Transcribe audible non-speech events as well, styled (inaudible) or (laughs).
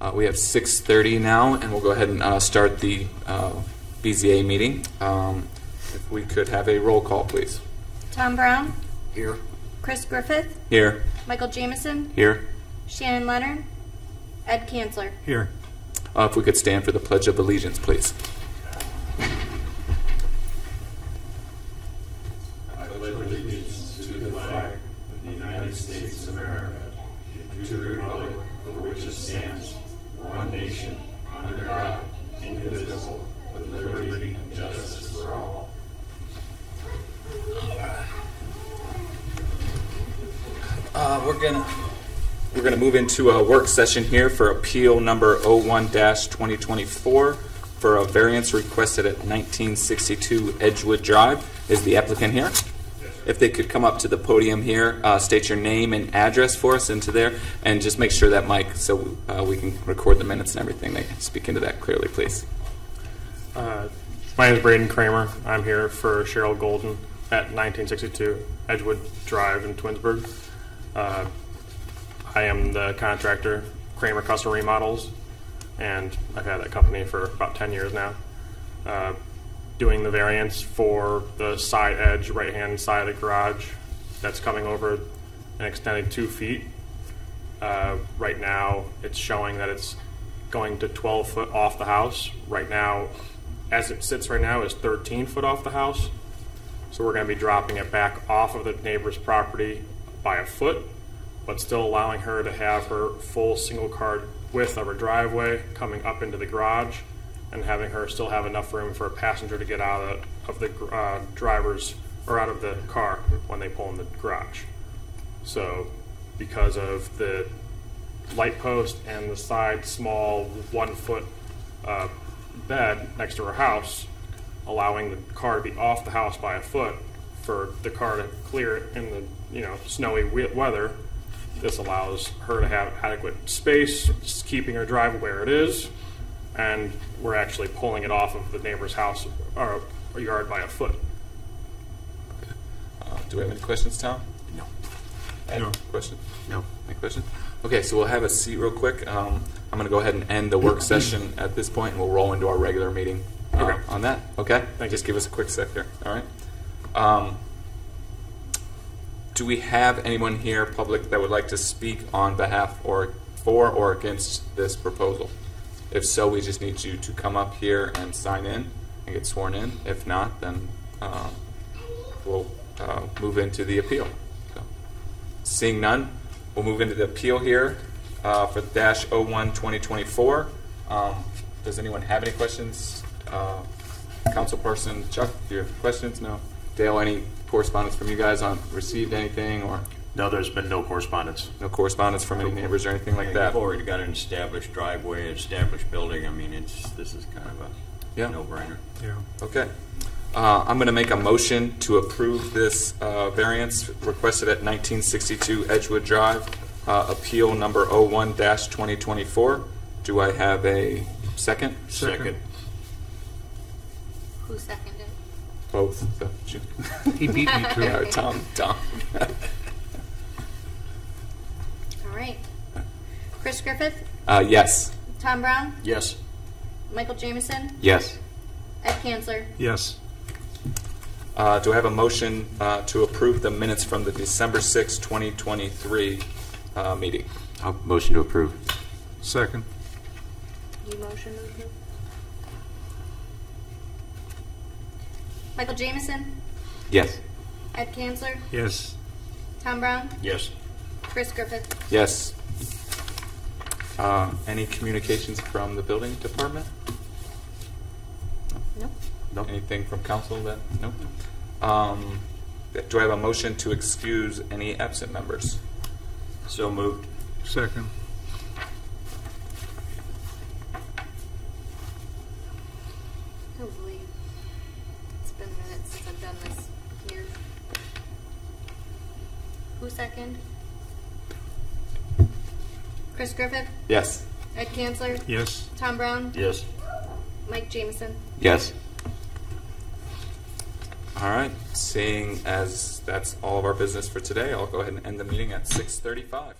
Uh, we have 6:30 now, and we'll go ahead and uh, start the uh, BZA meeting. Um, if we could have a roll call, please. Tom Brown, Here. Chris Griffith, Here. Michael Jameson, Here. Shannon Leonard, Ed Kanzler. Here. Uh, if we could stand for the Pledge of Allegiance, please. Uh, we're gonna we're gonna move into a work session here for appeal number 01-2024 for a variance requested at 1962 Edgewood Drive. Is the applicant here? If they could come up to the podium here, uh, state your name and address for us into there, and just make sure that mic so uh, we can record the minutes and everything. They can speak into that clearly, please. Uh, my name is Braden Kramer. I'm here for Cheryl Golden at 1962 Edgewood Drive in Twinsburg. Uh, I am the contractor, Kramer Custom Remodels, and I've had that company for about 10 years now. Doing the variance for the side edge, right hand side of the garage that's coming over an extended two feet. Uh, right now, it's showing that it's going to 12 foot off the house. Right now, as it sits right now, is 13 foot off the house. So we're going to be dropping it back off of the neighbor's property by a foot, but still allowing her to have her full single car width of her driveway coming up into the garage and having her still have enough room for a passenger to get out of, of the uh, driver's or out of the car when they pull in the garage. So, because of the light post and the side small one foot uh, bed next to her house, allowing the car to be off the house by a foot for the car to clear it in the you know snowy we- weather. This allows her to have adequate space, keeping her driveway where it is, and we're actually pulling it off of the neighbor's house or, or yard by a foot. Uh, do we have any questions, Tom? No. Any No. Question? No. Any question? Okay, so we'll have a seat real quick. Um, I'm going to go ahead and end the work session at this point, and we'll roll into our regular meeting uh, Okay. on that. Okay? Thank Just you. give us a quick sec here. All right. Um, do we have anyone here, public, that would like to speak on behalf or for or against this proposal? If so, we just need you to come up here and sign in and get sworn in. If not, then uh, we'll uh, move into the appeal. So, Seeing none, we'll move into the appeal here uh, for dash 01 2024. Um, Does anyone have any questions? Uh, Councilperson Chuck, do you have questions? No? Dale, any correspondence from you guys on, received anything or No, there's been no correspondence. no correspondence from any neighbors or anything like Yeah, that? You've already got an established driveway, an established building. I mean, it's, this is kind of a Yeah. no-brainer. Yeah. Okay. Uh, I'm going to make a motion to approve this uh, variance requested at 1962 Edgewood Drive, uh, appeal number 01-2024. Do I have a second? Second. Who seconded? Both. So, He beat me to (laughs) Yeah, it. Tom, Tom. (laughs) All right. Chris Griffith, Uh, Yes. Tom Brown, Yes. Michael Jameson, Yes. Ed Kanzler. Yes. Uh, Do I have a motion uh, to approve the minutes from the December 6, 2023 uh, meeting? I'll motion to approve. Second. You motion to approve? Michael Jameson, Yes. Ed Kanzler, Yes. Tom Brown, Yes. Chris Griffith. Yes. Uh, Any communications from the building department? Nope. Nope. Anything from council that, nope. Um, Do I have a motion to excuse any absent members? So moved. Second. Hopefully. It's been minutes since I've done this here. Who second? Chris Griffith, Yes. Ed Kanzler, Yes. Tom Brown, Yes. Mike Jameson. Yes. All right, seeing as that's all of our business for today, I'll go ahead and end the meeting at 6:35.